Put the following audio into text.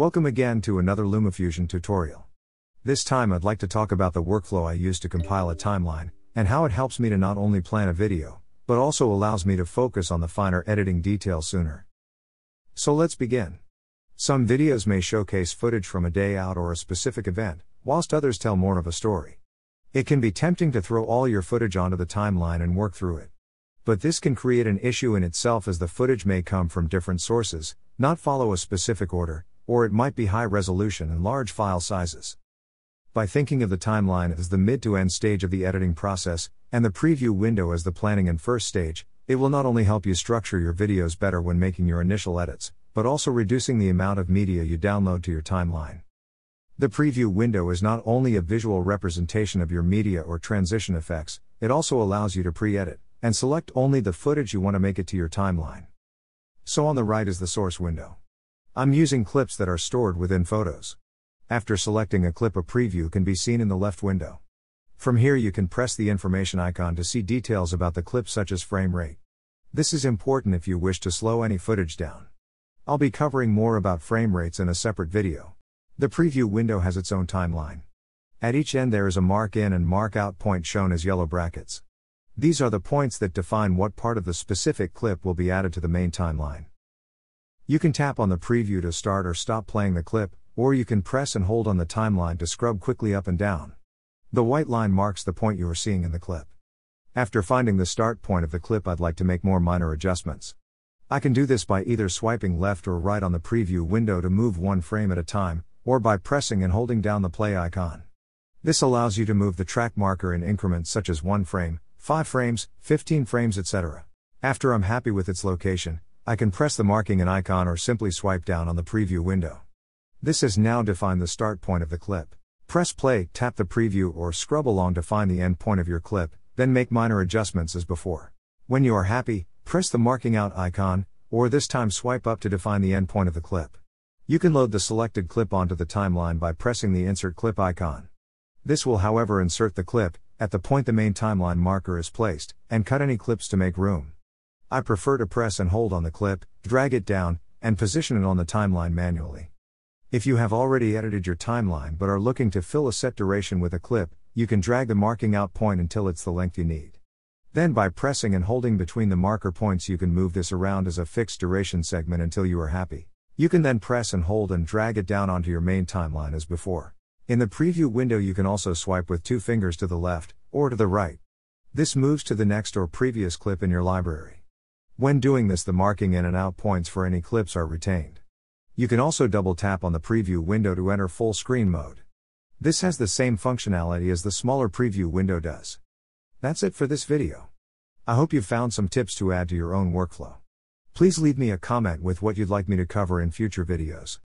Welcome again to another LumaFusion tutorial. This time I'd like to talk about the workflow I use to compile a timeline, and how it helps me to not only plan a video, but also allows me to focus on the finer editing details sooner. So let's begin. Some videos may showcase footage from a day out or a specific event, whilst others tell more of a story. It can be tempting to throw all your footage onto the timeline and work through it. But this can create an issue in itself as the footage may come from different sources, not follow a specific order, or it might be high resolution and large file sizes. By thinking of the timeline as the mid to end stage of the editing process, and the preview window as the planning and first stage, it will not only help you structure your videos better when making your initial edits, but also reducing the amount of media you download to your timeline. The preview window is not only a visual representation of your media or transition effects, it also allows you to pre edit and select only the footage you want to make it to your timeline. So on the right is the source window. I'm using clips that are stored within Photos. After selecting a clip, a preview can be seen in the left window. From here, you can press the information icon to see details about the clip, such as frame rate. This is important if you wish to slow any footage down. I'll be covering more about frame rates in a separate video. The preview window has its own timeline. At each end, there is a mark in and mark out point shown as yellow brackets. These are the points that define what part of the specific clip will be added to the main timeline. You can tap on the preview to start or stop playing the clip, or you can press and hold on the timeline to scrub quickly up and down. The white line marks the point you are seeing in the clip. After finding the start point of the clip, I'd like to make more minor adjustments. I can do this by either swiping left or right on the preview window to move one frame at a time, or by pressing and holding down the play icon. This allows you to move the track marker in increments such as 1 frame, 5 frames, 15 frames, etc. After I'm happy with its location, I can press the marking in icon or simply swipe down on the preview window. This has now defined the start point of the clip. Press play, tap the preview or scrub along to find the end point of your clip, then make minor adjustments as before. When you are happy, press the marking out icon, or this time swipe up to define the end point of the clip. You can load the selected clip onto the timeline by pressing the insert clip icon. This will however insert the clip, at the point the main timeline marker is placed, and cut any clips to make room. I prefer to press and hold on the clip, drag it down, and position it on the timeline manually. If you have already edited your timeline but are looking to fill a set duration with a clip, you can drag the marking out point until it's the length you need. Then, by pressing and holding between the marker points, you can move this around as a fixed duration segment until you are happy. You can then press and hold and drag it down onto your main timeline as before. In the preview window, you can also swipe with two fingers to the left or to the right. This moves to the next or previous clip in your library. When doing this, the marking in and out points for any clips are retained. You can also double tap on the preview window to enter full screen mode. This has the same functionality as the smaller preview window does. That's it for this video. I hope you've found some tips to add to your own workflow. Please leave me a comment with what you'd like me to cover in future videos.